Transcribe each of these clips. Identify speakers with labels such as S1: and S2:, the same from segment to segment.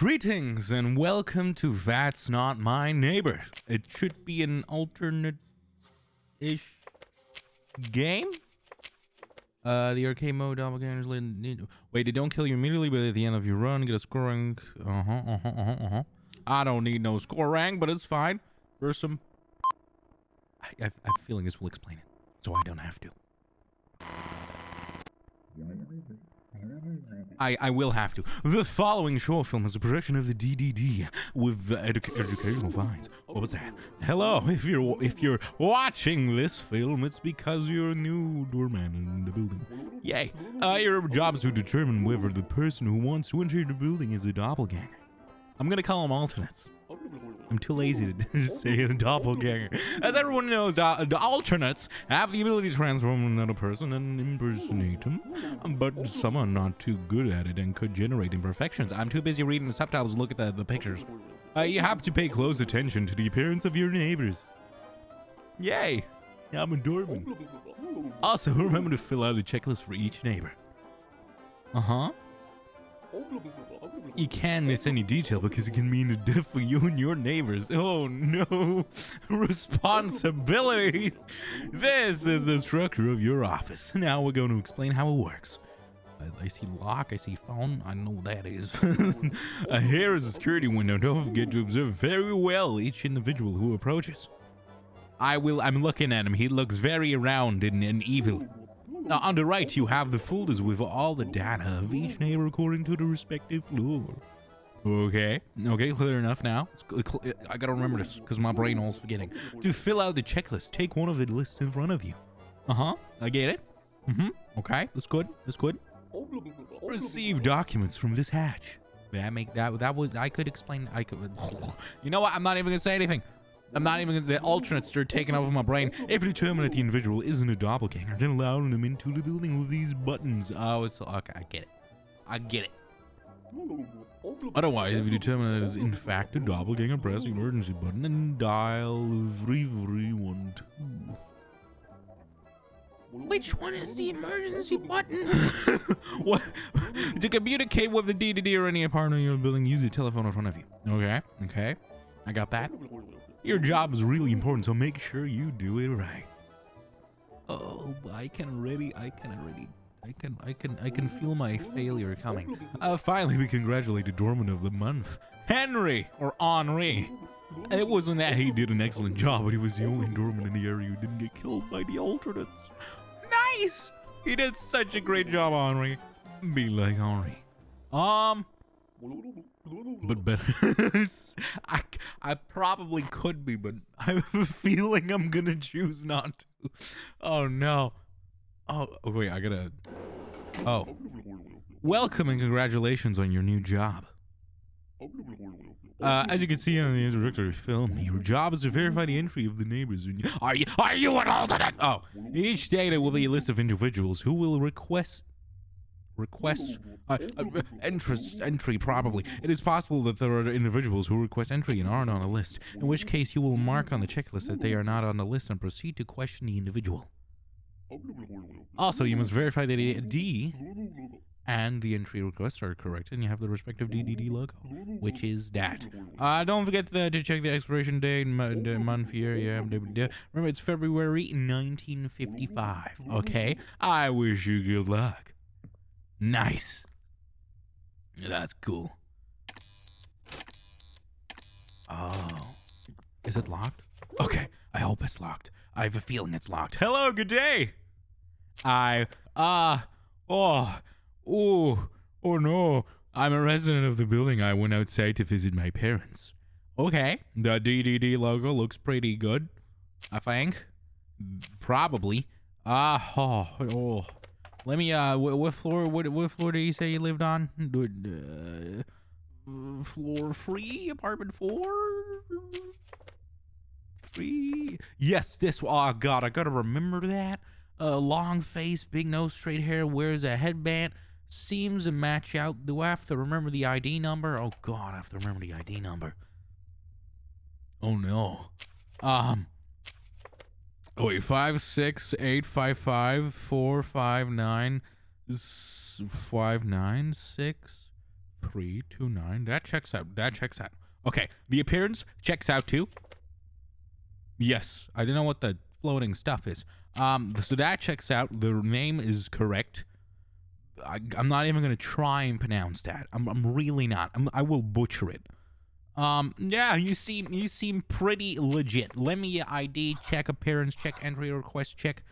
S1: Greetings and welcome to That's Not My Neighbor. It should be an alternate ish game. Uh, the arcade mode doppelgangers need. Wait, they don't kill you immediately, but at the end of your run, get a score rank. Uh huh, uh huh, uh huh, uh huh. I don't need no score rank, but it's fine. There's some. I, I, I have a feeling this will explain it, so I don't have to. I, I will have to. The following short film is a production of the DDD with edu- educational vibes. What was that? Hello, if you're if you're watching this film, it's because you're a new doorman in the building. Yay! Uh, your job is to determine whether the person who wants to enter the building is a doppelganger. I'm gonna call them alternates. I'm too lazy to say the doppelganger. As everyone knows, do- the alternates have the ability to transform another person and impersonate them, but some are not too good at it and could generate imperfections. I'm too busy reading the subtitles and look at the, the pictures. Uh, you have to pay close attention to the appearance of your neighbors. Yay! I'm a. Also, remember to fill out a checklist for each neighbor. Uh huh. You can't miss any detail because it can mean a death for you and your neighbors. Oh no! Responsibilities! This is the structure of your office. Now we're going to explain how it works. I, I see lock, I see phone, I know what that is. uh, here is a security window. Don't forget to observe very well each individual who approaches. I will, I'm looking at him. He looks very round and, and evil. Uh, on the right, you have the folders with all the data of each neighbor according to the respective floor. Okay, okay, clear enough now. I gotta remember this because my brain always forgetting. To fill out the checklist, take one of the lists in front of you. Uh huh, I get it. Mm hmm, okay, that's good, that's good. Receive documents from this hatch. That make that that was I could explain. I could. You know what? I'm not even gonna say anything. I'm not even the alternates are taking over my brain. If you determine that the individual isn't a doppelganger, then allow them into the building with these buttons. Oh, it's okay. I get it. I get it. Otherwise, if you determine that it is in fact a doppelganger, press the emergency button and dial 3312. Which one is the emergency button? what? To communicate with the DDD or any partner in your building, use the telephone in front of you. Okay, okay. I got that. Your job is really important, so make sure you do it right. Oh, I can already, I can already, I can, I can, I can feel my failure coming. Uh, finally, we congratulate the doorman of the month, Henry or Henri. It wasn't that he did an excellent job, but he was the only doorman in the area who didn't get killed by the alternates. Nice! He did such a great job, Henri. Be like Henri. Um, but better. I, I probably could be, but I have a feeling I'm gonna choose not to. Oh no. Oh wait, I gotta. Oh. Welcome and congratulations on your new job. Uh, as you can see on the introductory film, your job is to verify the entry of the neighbors. Are you are you an alternate? Oh, each day there will be a list of individuals who will request request uh, uh, interest entry probably. It is possible that there are individuals who request entry and aren't on the list in which case you will mark on the checklist that they are not on the list and proceed to question the individual. Also you must verify that the d and the entry requests are correct and you have the respective ddd logo which is that. Uh don't forget the, to check the expiration date the month year yeah remember it's february 1955 okay? I wish you good luck Nice. That's cool. Oh. Is it locked? Okay. I hope it's locked. I have a feeling it's locked. Hello, good day. I, ah, uh, oh, oh, oh no. I'm a resident of the building. I went outside to visit my parents. Okay. The DDD logo looks pretty good. I think. Probably. Ah, oh, oh. Let me. Uh, what, what floor? What, what floor did you say you lived on? Uh, floor free, apartment four. Three. Yes, this. Oh God, I gotta remember that. Uh, long face, big nose, straight hair, wears a headband. Seems to match out. Do I have to remember the ID number? Oh God, I have to remember the ID number. Oh no. Um. Oh, wait, five six eight five five four five nine five nine six three two nine. That checks out. That checks out. Okay, the appearance checks out too. Yes, I don't know what the floating stuff is. Um, so that checks out. The name is correct. I, I'm not even gonna try and pronounce that. I'm, I'm really not. I'm, I will butcher it. Um, yeah, you seem you seem pretty legit. Let me your ID check, appearance check, entry request check.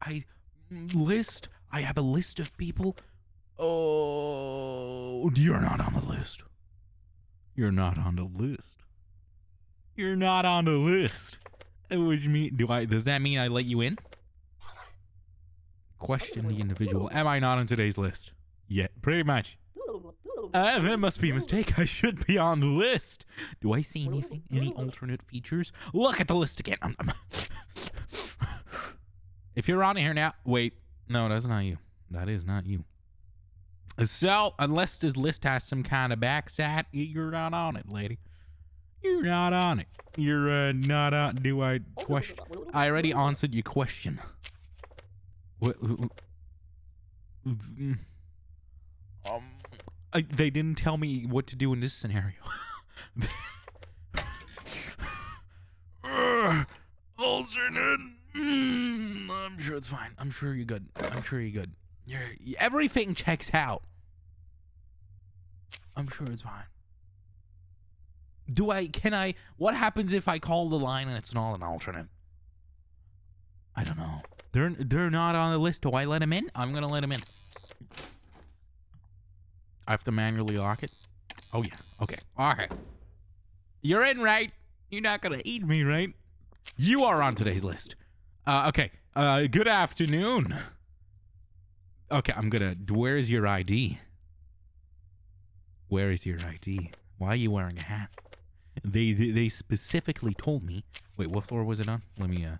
S1: I list. I have a list of people. Oh, you're not on the list. You're not on the list. You're not on the list. Which mean do I? Does that mean I let you in? Question the individual. Am I not on today's list? Yeah, pretty much. Uh, that must be a mistake. I should be on the list. Do I see anything? Any alternate features? Look at the list again. I'm, I'm if you're on here now, wait. No, that's not you. That is not you. So, unless this list has some kind of backside, you're not on it, lady. You're not on it. You're uh, not on. Do I question? I already answered your question. What? Um, I, they didn't tell me what to do in this scenario. Alternate. Mm, I'm sure it's fine. I'm sure you're good. I'm sure you're good. You're, everything checks out. I'm sure it's fine. Do I, can I, what happens if I call the line and it's not an alternate? I don't know. They're, they're not on the list. Do I let them in? I'm going to let them in. I have to manually lock it. Oh, yeah. Okay. Okay. You're in, right? You're not going to eat me, right? You are on today's list. Uh, okay. Uh, good afternoon. Okay, I'm gonna. Where is your ID? Where is your ID? Why are you wearing a hat? They, they they specifically told me. Wait, what floor was it on? Let me. Uh,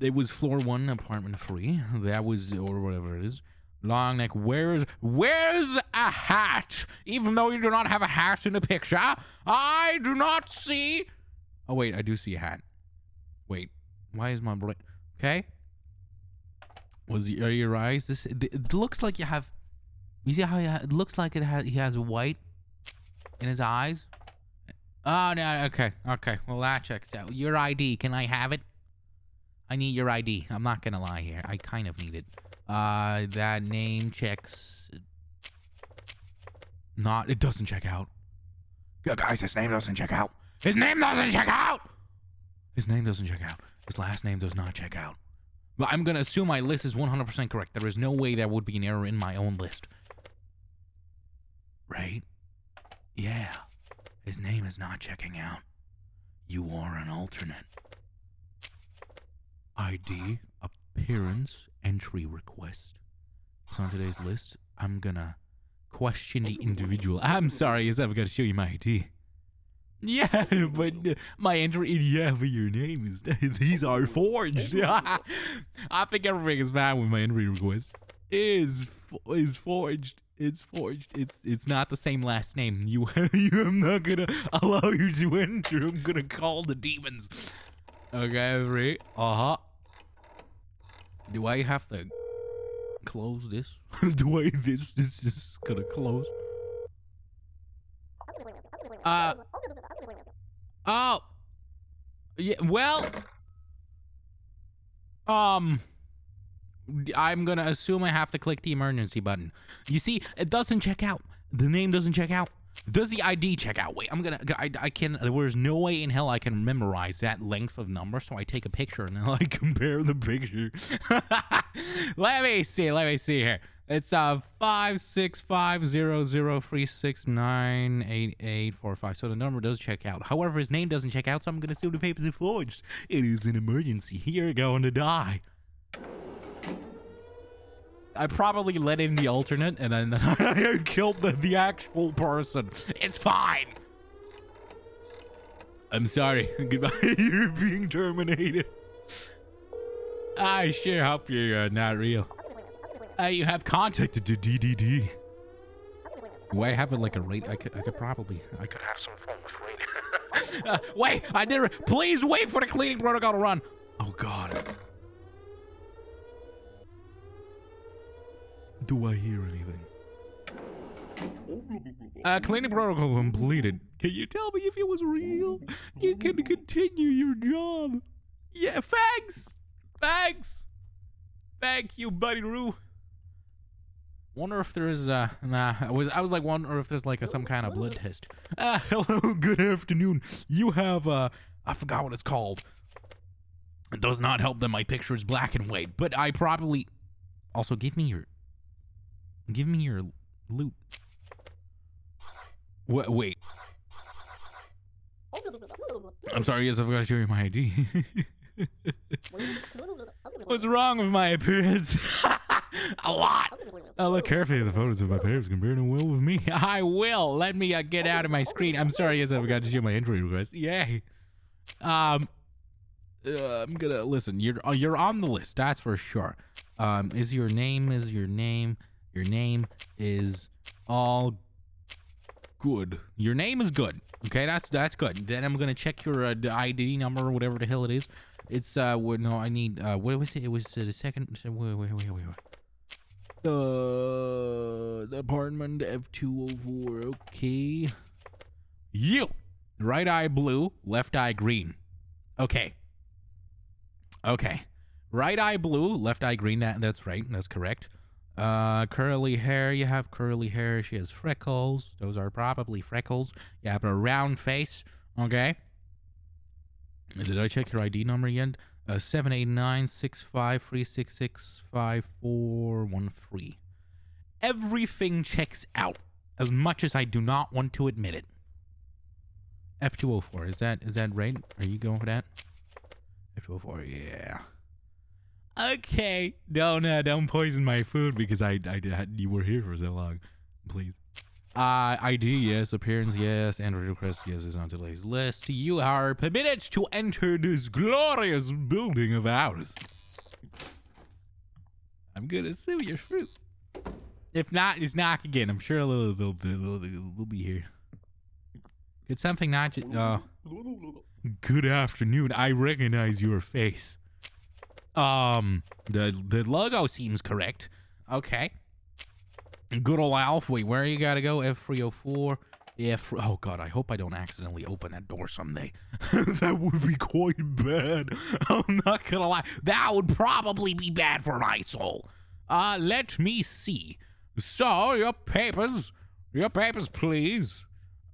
S1: it was floor one, apartment three. That was or whatever it is. Long neck. Where's where's a hat? Even though you do not have a hat in the picture, I do not see. Oh wait, I do see a hat. Wait, why is my brain? Okay. Was are your eyes this? It looks like you have. You see how it looks like it has. He has white in his eyes. Oh no. Okay. Okay. Well, that checks out. Your ID. Can I have it? I need your ID. I'm not gonna lie here. I kind of need it. Uh, that name checks. Not. It doesn't check out. Yeah, guys, his name doesn't check out. His name doesn't check out. His name doesn't check out. His last name does not check out. But I'm gonna assume my list is 100% correct. There is no way there would be an error in my own list. Right? Yeah. His name is not checking out. You are an alternate. ID, appearance, entry request. It's on today's list. I'm gonna question the individual. I'm sorry, yes, I've got to show you my ID. Yeah, but uh, my entry, yeah, but your name is, these are forged. I think everything is fine with my entry request. Is is forged. It's forged. It's it's not the same last name. You, you I'm not gonna allow you to enter. I'm gonna call the demons. Okay, right. Uh huh. Do I have to close this? Do I this this is gonna close? Uh. Oh. Yeah. Well. Um. I'm gonna assume I have to click the emergency button. You see, it doesn't check out. The name doesn't check out. Does the ID check out? Wait, I'm gonna. I, I can. There's no way in hell I can memorize that length of number. So I take a picture and then I compare the picture. let me see. Let me see here. It's uh five six five zero zero three six nine eight eight four five. So the number does check out. However, his name doesn't check out, so I'm gonna assume the papers forged. It is an emergency. You're going to die. I probably let in the alternate and then I killed the, the actual person. It's fine. I'm sorry. Goodbye. You're being terminated. I sure hope you're uh, not real. Uh, you have contacted the DDD. Do I have it like a rate? I could, I could probably, I could have some form of rate. uh, wait, I did. Please wait for the cleaning protocol to run. Oh God. Do I hear anything? Uh, cleaning protocol completed. Can you tell me if it was real? You can continue your job. Yeah, thanks. Thanks. Thank you, Buddy Roo. Wonder if there's uh nah I was I was like wonder if there's like a, some kind of blood test. Uh hello, good afternoon. You have uh I forgot what it's called. It does not help that my picture is black and white, but I probably also give me your give me your loot. Wait, wait. I'm sorry, yes, I've got to show you my ID. What's wrong with my appearance? a lot. I look carefully at the photos of my parents compared them well with me. I will. Let me uh, get out of my screen. I'm sorry, yes, I forgot to show my entry request. Yay. Um, uh, I'm gonna listen. You're uh, you're on the list. That's for sure. Um, is your name? Is your name? Your name is all good. Your name is good. Okay, that's that's good. Then I'm gonna check your uh, ID number or whatever the hell it is. It's uh, no, I need uh, what was it? It was uh, the second. Wait, wait, wait, wait, wait. Uh, the apartment F204. Okay. You. Right eye blue, left eye green. Okay. Okay. Right eye blue, left eye green. That that's right. That's correct. Uh, curly hair. You have curly hair. She has freckles. Those are probably freckles. You have a round face. Okay. Did I check your ID number yet? Uh, seven eight nine six five three six six five four one three. Everything checks out, as much as I do not want to admit it. F two O four. Is that is that right? Are you going for that? F two O four. Yeah. Okay. Don't uh, don't poison my food because I I you were here for so long. Please. Uh, ID, yes. Appearance, yes. Android request, yes, is on today's list. You are permitted to enter this glorious building of ours. I'm gonna sue your fruit. If not, just knock again. I'm sure a little, little, will be here. It's something not just. Uh, good afternoon. I recognize your face. Um, the the logo seems correct. Okay. Good old Alf. Wait, where you gotta go? F304. F. Oh God, I hope I don't accidentally open that door someday. that would be quite bad. I'm not gonna lie. That would probably be bad for my soul. Uh, let me see. So your papers, your papers, please.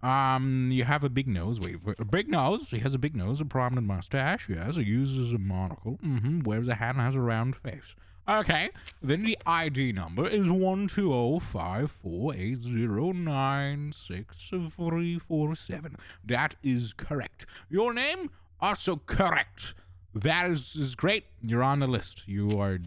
S1: Um, you have a big nose. Wait, a big nose. He has a big nose, a prominent mustache. Yes, he uses a monocle. Mm-hmm. Wears a hat and has a round face. Okay, then the ID number is one two zero five four eight zero nine six three four seven. That is correct. Your name also correct. That is, is great. You're on the list. You are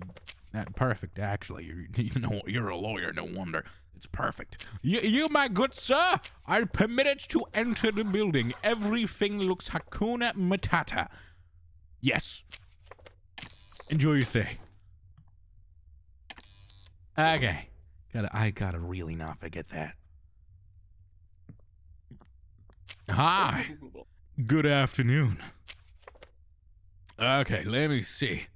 S1: uh, perfect. Actually, you you know you're a lawyer. No wonder. It's perfect. You, you, my good sir, are permitted to enter the building. Everything looks Hakuna Matata. Yes. Enjoy your stay. Okay. Gotta, I gotta really not forget that. Hi. Good afternoon. Okay, let me see.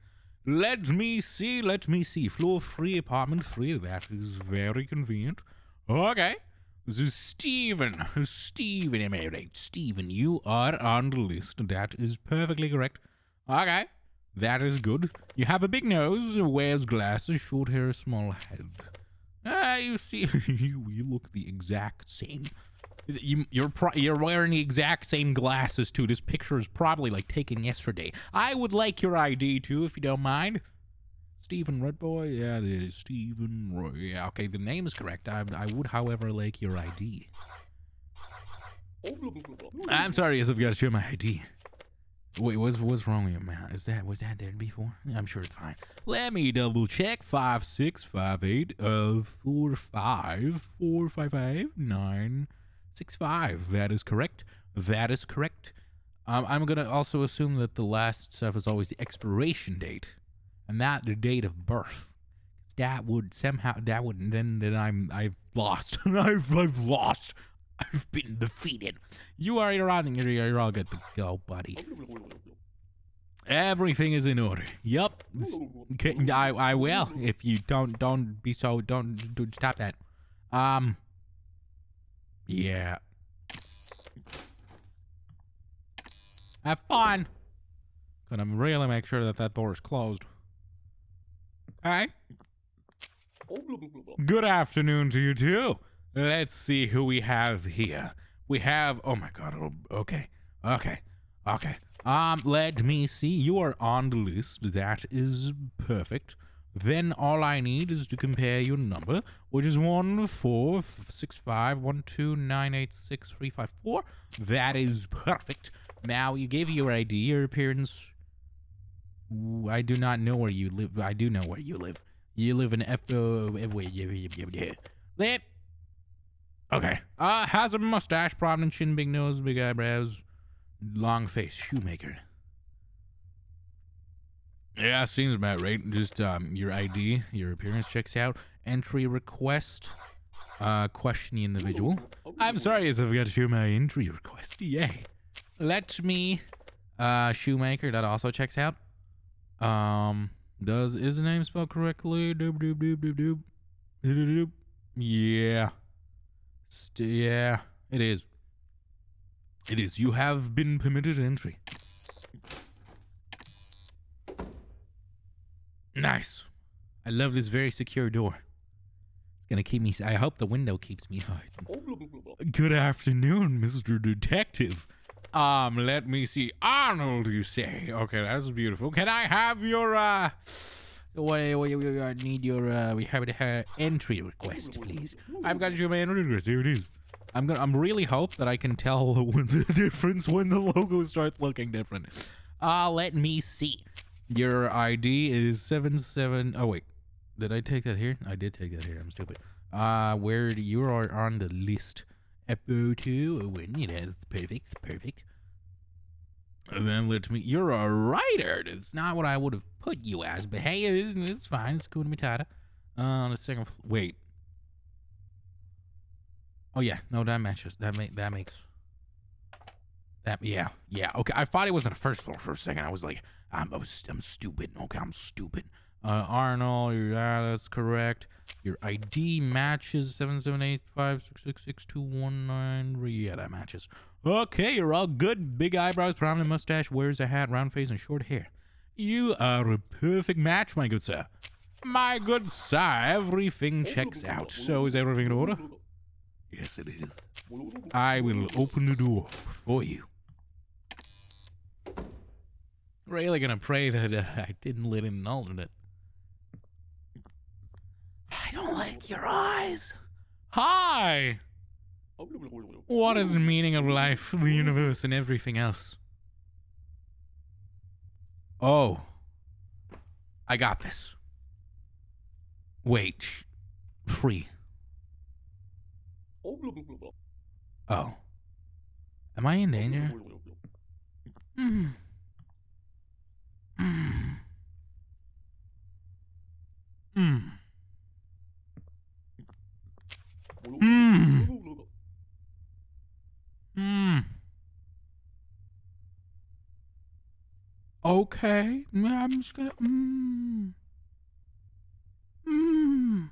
S1: Let me see, let me see. Floor free, apartment free. That is very convenient. Okay. This is Stephen. Stephen, am I right? Stephen, you are on the list. That is perfectly correct. Okay. That is good. You have a big nose, wears glasses, short hair, small head. Ah, you see, you, you look the exact same. You, you're you're wearing the exact same glasses too. This picture is probably like taken yesterday. I would like your ID too, if you don't mind. Stephen Redboy, yeah, it is Stephen Roy. Yeah, okay, the name is correct. I, I would, however, like your ID. I'm sorry, yes, I've got to show my ID. Wait, what's what's wrong with you, man? Is that was that there before? I'm sure it's fine. Let me double check. Five six five eight uh four five four five five nine six five. That is correct. That is correct. Um, I'm gonna also assume that the last stuff is always the expiration date, and not the date of birth. That would somehow that would then then I'm I've lost. I've I've lost. I've been defeated. You are you're you're, you're all good to go, buddy. Everything is in order. Yep. I I will if you don't don't be so don't, don't stop that. Um Yeah. Have fun. Gonna really make sure that that door is closed. Hey. Good afternoon to you too. Let's see who we have here. We have. Oh my God. oh, Okay. Okay. Okay. Um. Let me see. You are on the list. That is perfect. Then all I need is to compare your number, which is one four f- six five one two nine eight six three five four. That is perfect. Now you gave your ID, your appearance. I do not know where you live. I do know where you live. You live in F. Lip. Okay. Uh, has a mustache, prominent chin, big nose, big eyebrows, long face, shoemaker. Yeah, seems about right. Just um, your ID, your appearance checks out. Entry request. Uh, question the individual. I'm sorry, as I forgot to show my entry request. Yay. Let me. Uh, shoemaker. That also checks out. Um, does is the name spelled correctly? Doop doop doop doop doop. Doop, doop, doop. Yeah. St- yeah, it is. It is. You have been permitted entry. Nice. I love this very secure door. It's gonna keep me. I hope the window keeps me open. Good afternoon, Mr. Detective. Um, let me see. Arnold, you say? Okay, that's beautiful. Can I have your uh? What, what, I need your uh? We have a entry request, please. I've got your entry request. Here it is. I'm gonna. I'm really hope that I can tell when the difference when the logo starts looking different. Uh, let me see. Your ID is seven seven. Oh wait, did I take that here? I did take that here. I'm stupid. Uh, where you are on the list? FO2. When you know, perfect, perfect. And then let me. You're a writer. That's not what I would have put you as, but hey, it is. It's fine. It's cool to me, Tada. Uh, on the second. Wait. Oh yeah, no, that matches. That make that makes. That yeah yeah okay. I thought it was on the first floor for a second. I was like, I'm I was, I'm stupid. Okay, I'm stupid. Uh, Arnold, yeah, that's correct. Your ID matches seven seven eight five six six six two one nine. Yeah, that matches. Okay, you're all good. Big eyebrows, prominent mustache, wears a hat, round face, and short hair. You are a perfect match, my good sir. My good sir, everything checks out. So is everything in order? Yes, it is. I will open the door for you. Really gonna pray that uh, I didn't let in an alternate. I don't like your eyes. Hi! What is the meaning of life, the universe, and everything else? Oh. I got this. Wait. Free. Oh. Am I in danger? Hmm. Hmm. Hmm. Hmm. Okay. I'm just gonna. Hmm. Hmm.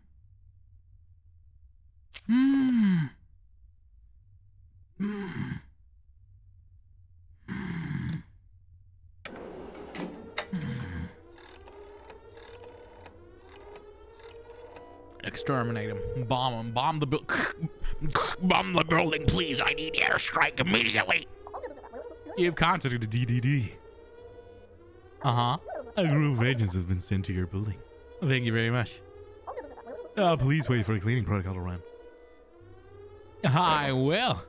S1: Exterminate him. Bomb him. Bomb the building.
S2: Bomb the building, please. I need airstrike immediately.
S1: You've contacted the DDD. Uh huh. A group of agents have been sent to your building. Thank you very much. Uh, please wait for a cleaning protocol to run. I will.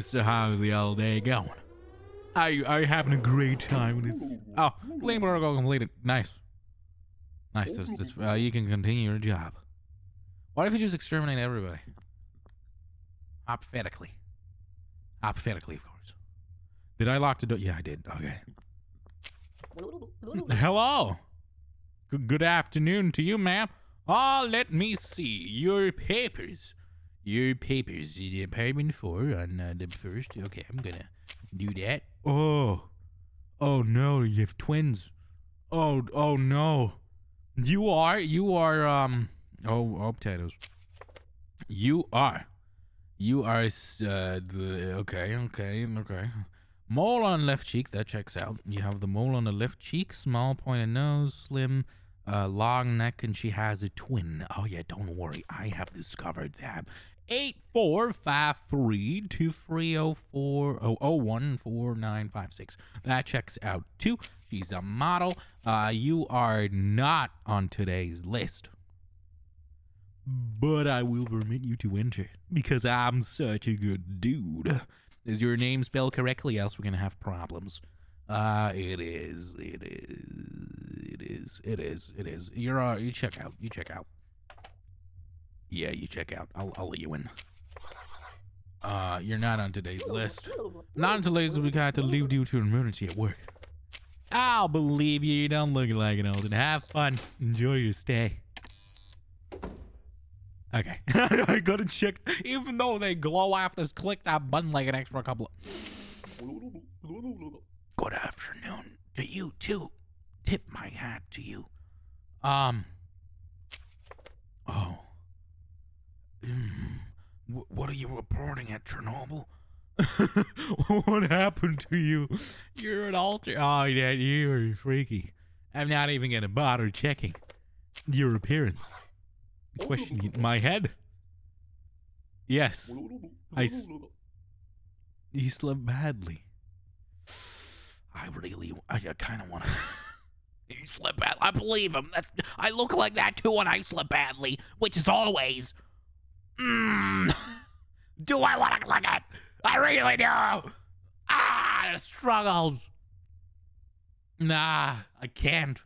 S1: So how's the old day going? Are you, are you having a great time with this? Oh, cleaning protocol completed. Nice. Nice. That's, that's, uh, you can continue your job. What if you just exterminate everybody? Hypothetically. Hypothetically, of course. Did I lock the door? Yeah, I did. Okay. Hello. Good, good afternoon to you, ma'am. Oh, let me see your papers. Your papers. The apartment four on uh, the first. Okay, I'm gonna do that. Oh, oh no, you have twins. Oh, oh no. You are, you are, um. Oh, oh, potatoes. You are You are uh, okay, okay, okay. Mole on left cheek, that checks out. You have the mole on the left cheek, small pointed nose, slim, uh, long neck, and she has a twin. Oh yeah, don't worry, I have discovered that. Eight four five three two three oh four oh oh one four nine five six. That checks out too. She's a model. Uh, you are not on today's list but I will permit you to enter because I'm such a good dude. Is your name spelled correctly? Else we're gonna have problems. Uh, it is. It is. It is. It is. It is. You're. Uh, you check out. You check out. Yeah, you check out. I'll. I'll let you in. Uh, you're not on today's list. Not on today's. We got to leave due to an emergency at work. I'll believe you. You don't look like an old. Have fun. Enjoy your stay. Okay. I gotta check. Even though they glow after this, click that button like an extra couple of. Good afternoon to you too. Tip my hat to you. Um. Oh. Mm, wh- what are you reporting at Chernobyl? what happened to you? You're an alter. Oh, yeah, you are freaky. I'm not even gonna bother checking your appearance. Question my head. Yes, I s- he slept badly. I really, I, kind of want to.
S2: He slept bad. I believe him. That's, I look like that too when I slept badly, which is always. Mmm. Do I want to look like it? I really do.
S1: Ah, the struggles. Nah, I can't.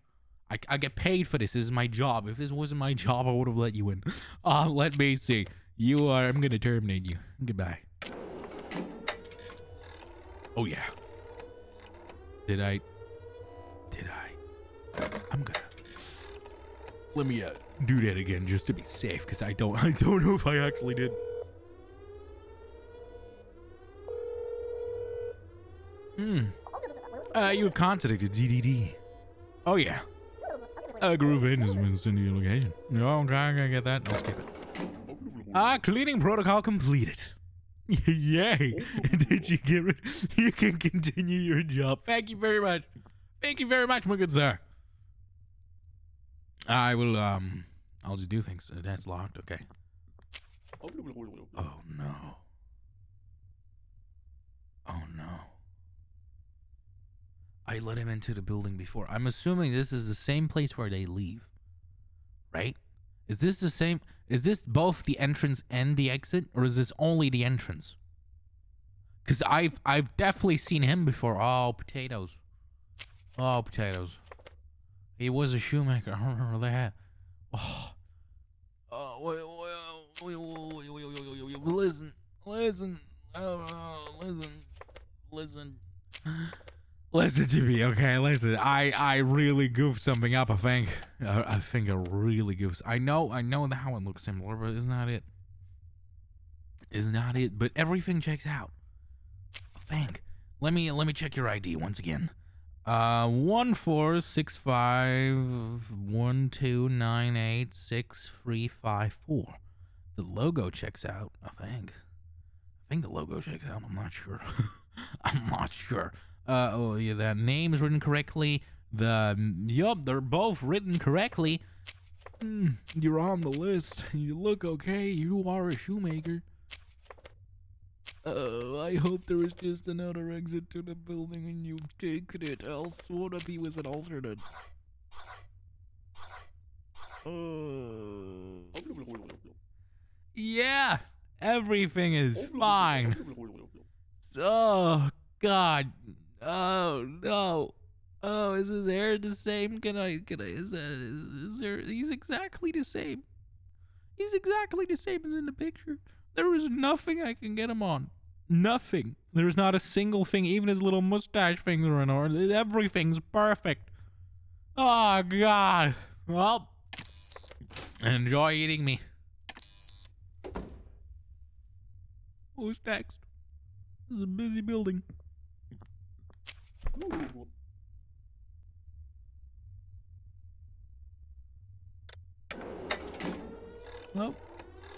S1: I, I get paid for this. This is my job. If this wasn't my job, I would have let you in. Uh, let me see. You are. I'm gonna terminate you. Goodbye. Oh yeah. Did I? Did I? I'm gonna. Let me uh, do that again just to be safe, because I don't. I don't know if I actually did. Hmm. Uh, you have contacted DDD. Oh yeah. A Groove In has been sent your location. No, I'm trying to get that. I'll skip it. Ah, cleaning protocol completed. Yay! Did you get rid? You can continue your job. Thank you very much. Thank you very much, my good sir. I will. Um, I'll just do things. Uh, That's locked. Okay. Oh no. Oh no. I let him into the building before. I'm assuming this is the same place where they leave, right? Is this the same? Is this both the entrance and the exit, or is this only the entrance? Cause I've I've definitely seen him before. Oh potatoes, oh potatoes. He was a shoemaker. I remember that. Oh, oh, listen, listen, listen, listen. Listen to me, okay? Listen, I I really goofed something up. I think. I, I think I really goofed. I know, I know that one looks similar, but it's not it. Is not it. But everything checks out. I think. Let me let me check your ID once again. Uh, one four six five one two nine eight six three five four. The logo checks out. I think. I think the logo checks out. I'm not sure. I'm not sure. Uh, oh yeah, that name is written correctly. The yup, they're both written correctly. Mm, you're on the list. You look okay. You are a shoemaker. Uh, I hope there is just another exit to the building and you've taken it. Else, what if he was an alternate? Uh, yeah, everything is fine. Oh God. Oh no. Oh, is his hair the same? Can I? Can I? Is that? Is, is there? He's exactly the same. He's exactly the same as in the picture. There is nothing I can get him on. Nothing. There's not a single thing. Even his little mustache things are in order. Everything's perfect. Oh God. Well, enjoy eating me. Who's next? This is a busy building. Nope.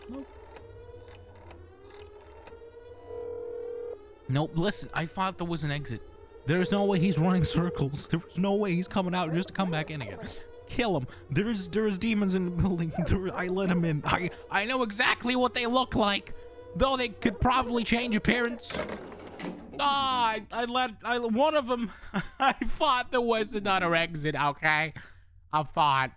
S1: Nope. Nope, listen, I thought there was an exit. There's no way he's running circles. There's no way he's coming out just to come back in again. Kill him. There's there's demons in the building. There, I let him in. I
S2: I know exactly what they look like, though they could probably change appearance.
S1: Ah, I, I let I one of them. I thought there was another exit. Okay, I thought.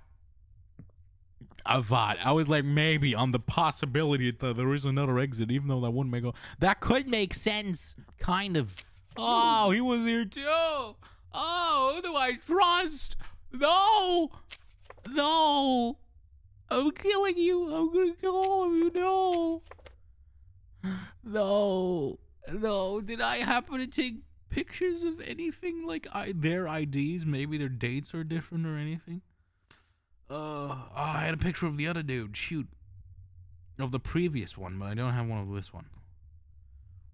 S1: I thought I was like maybe on the possibility that there is another exit, even though that wouldn't make a that could make sense, kind of. Oh, he was here too. Oh, who do I trust? No, no. I'm killing you. I'm gonna kill all of you. No, no. No, did I happen to take pictures of anything like I, their IDs? Maybe their dates are different or anything. Uh, oh, I had a picture of the other dude. Shoot, of the previous one, but I don't have one of this one.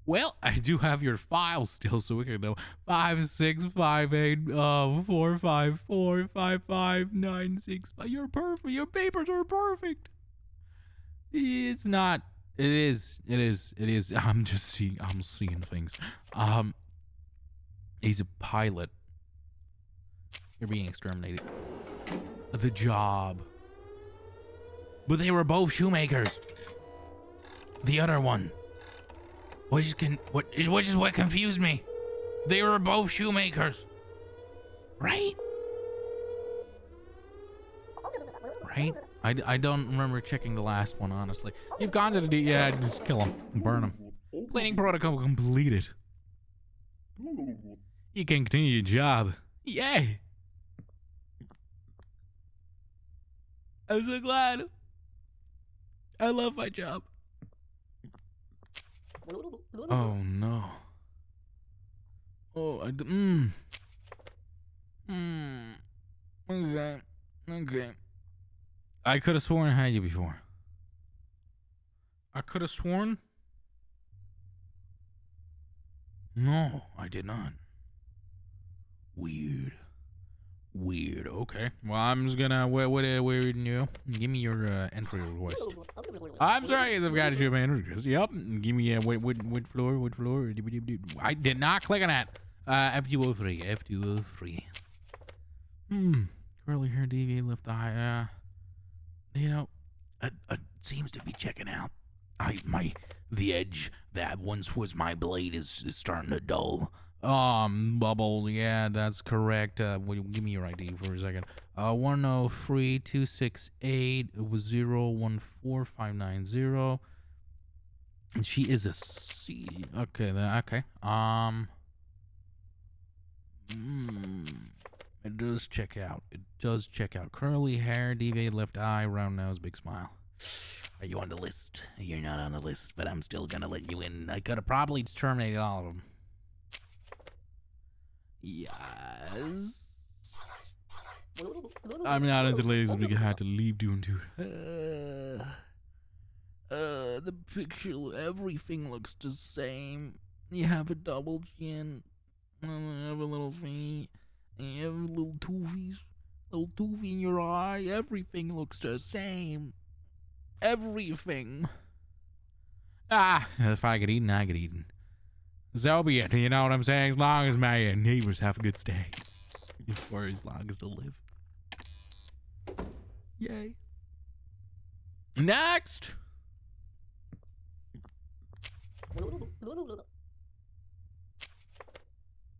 S1: Well, I do have your files still, so we can know five six five eight uh four five four five five nine six. You're perfect. Your papers are perfect. It's not it is. It is. It is. I'm just seeing. I'm seeing things. Um. He's a pilot. You're being exterminated. The job. But they were both shoemakers. The other one. Which can what which is what confused me. They were both shoemakers. Right? Right? I, I don't remember checking the last one, honestly. You've gone to the D. Yeah, just kill him. Burn him. Cleaning protocol completed. You can continue your job. Yay! I'm so glad. I love my job. Oh no. Oh, I. D- mm. Mm. Okay. Okay. I could have sworn I had you before. I could have sworn. No, I did not. Weird. Weird. Okay. Well, I'm just gonna what what uh, weird you. Give me your uh, entry request. I'm sorry, I've got to do my entry request. Yep. Give me a uh, what what what floor? What floor? I did not click on that. Uh, F203. F203. Hmm. Curly hair, deviate, lift eye. Uh, you know, it, it seems to be checking out. I my the edge that once was my blade is, is starting to dull. Um, bubbles. Yeah, that's correct. Uh, will you give me your ID for a second. Uh, one zero oh three two six eight zero one four five nine zero. She is a C. Okay, then, okay. Um. Hmm. It does check out. It does check out. Curly hair, deviated left eye, round nose, big smile.
S2: Are you on the list? You're not on the list, but I'm still gonna let you in. I could have probably terminated all of them.
S1: Yes. I'm not into ladies because I had to leave doing two. Uh, uh, the picture, everything looks the same. You have a double chin. You have a little feet. You have little toofies. Little toofy in your eye. Everything looks the same. Everything. Ah, if I get eaten, I get eaten. So be it. You know what I'm saying? As long as my neighbors have a good stay. For as long as they'll live. Yay. Next.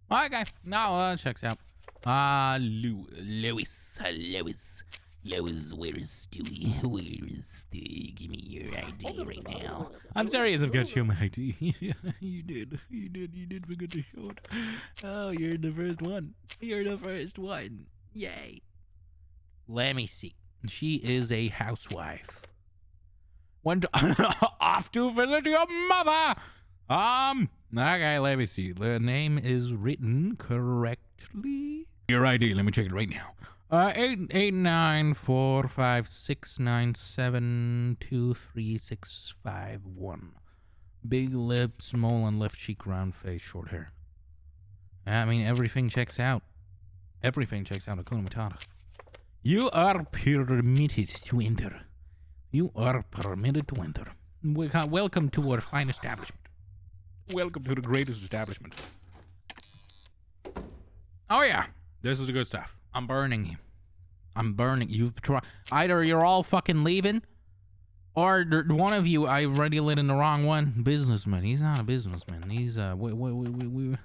S1: Okay. Now that checks out. Ah, uh, Lewis,
S2: Lewis, Lewis, Lewis. Where's Stewie? Where is Stewie? Give me your ID right now.
S1: I'm sorry, I've got you my ID. you did, you did, you did forget to show it. Oh, you're the first one. You're the first one. Yay. Let me see. She is a housewife. Went off to visit your mother. Um. Okay, let me see. The name is written correctly. Your ID. Let me check it right now. Uh, eight eight nine four five six nine seven two three six five one. Big lips, small on left cheek, round face, short hair. I mean, everything checks out. Everything checks out. Hakuna Matata. You are permitted to enter. You are permitted to enter. Welcome to our fine establishment. Welcome to the greatest establishment. Oh yeah, this is the good stuff. I'm burning you. I'm burning. You've. Either you're all fucking leaving, or one of you. I already lit in the wrong one. Businessman. He's not a businessman. He's uh. We we we we. we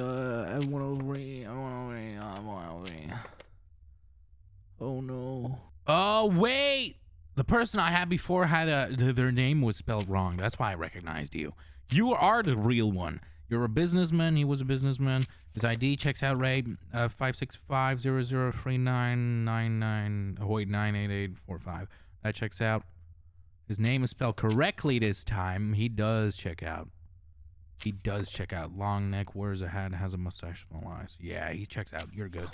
S1: uh, I want over. I want over. I want over. Oh no. Oh wait. The person I had before had a their name was spelled wrong. That's why I recognized you. You are the real one. You're a businessman. He was a businessman. His ID checks out right. Uh, five six five zero zero three nine nine nine. Oh wait, nine eight eight four five. That checks out. His name is spelled correctly this time. He does check out. He does check out. Long neck, wears a hat, has a mustache, small eyes. Yeah, he checks out. You're good.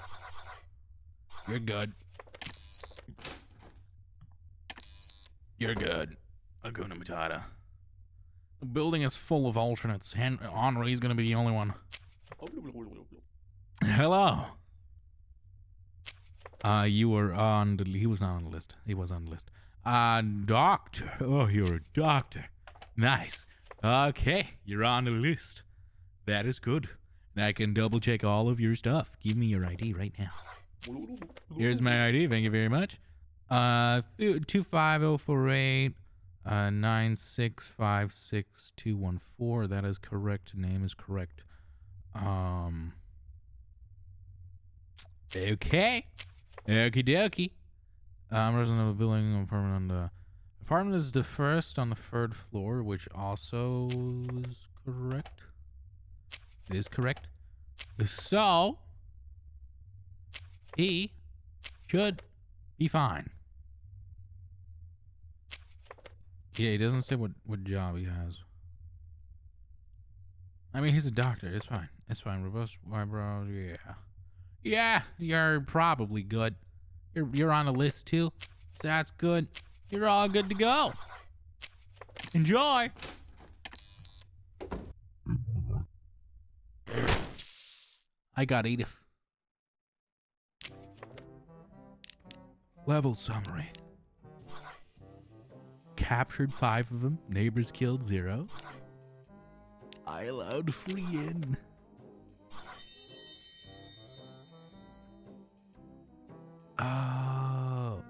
S1: You're good. You're good. Hakuna Matata. The building is full of alternates. Hen- Henri's gonna be the only one. Hello. Uh, you were on the. He was not on the list. He was on the list. Uh, doctor. Oh, you're a doctor. Nice. Okay, you're on the list. That is good. I can double check all of your stuff. Give me your ID right now. Here's my ID. Thank you very much. Uh, two five zero four eight. Uh, nine six five six two one four. That is correct. Name is correct. Um. Okay. Okie dokie. I'm resident of a building apartment on the apartment is the first on the third floor, which also is correct. It is correct. So he should be fine. Yeah, he doesn't say what, what job he has. I mean, he's a doctor. It's fine. It's fine. Robust eyebrows. Yeah. Yeah, you're probably good. You're you're on a list too. So that's good. You're all good to go. Enjoy. I got Edith. Level summary. Captured five of them. Neighbors killed zero. I allowed free in. Oh.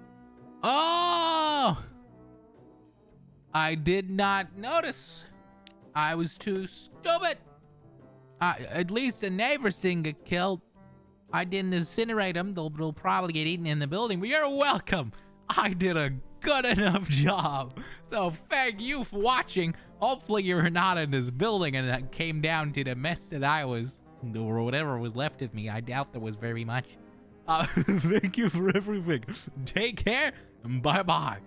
S1: Oh! I did not notice. I was too stupid. Uh, at least the neighbors didn't get killed. I didn't incinerate them. They'll, they'll probably get eaten in the building, but you're welcome. I did a good enough job. So thank you for watching. Hopefully you're not in this building and that came down to the mess that I was, or whatever was left of me. I doubt there was very much. Uh, thank you for everything. Take care and bye bye.